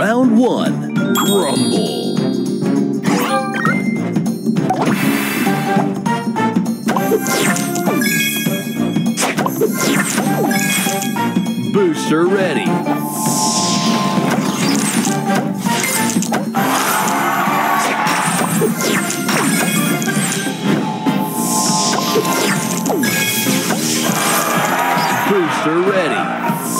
Round one. Rumble. Booster ready. Booster ready.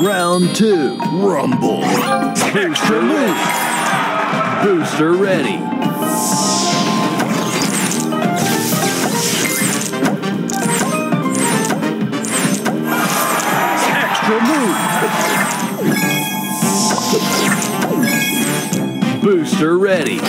Round two. Rumble. Extra move. Booster ready. Extra move. Booster ready.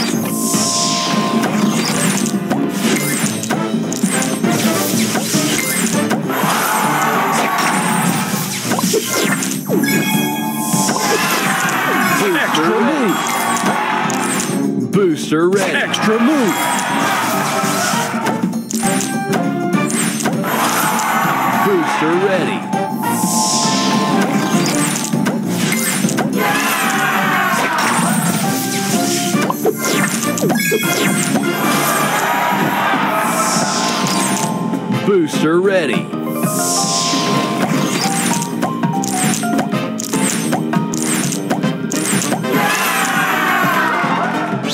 Booster ready. Extra move. Booster ready. Booster ready.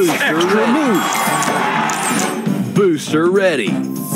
Booster ready. Booster ready.